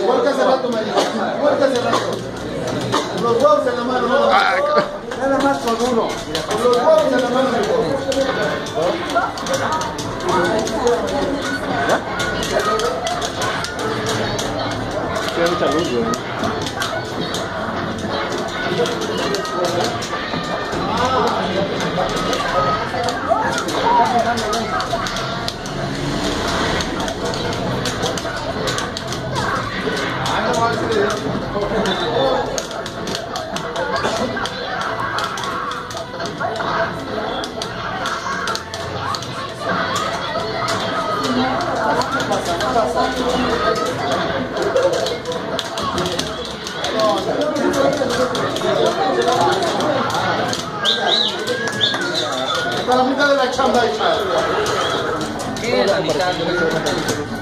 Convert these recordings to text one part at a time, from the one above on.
Igual que hace rato, María. que hace rato. Los huevos en la mano. Nada más con uno. los huevos en la mano. Tiene mucha luz, güey. Para mí, dale h a m b a h i u t a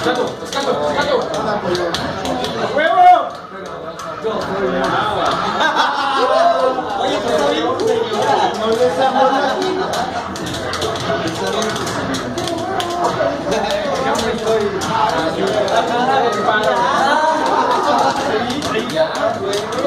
Escato, escato, escato. ¡Huevo! Oye, pero está bien señora. No le estamos aquí. Yo me estoy... Yeah.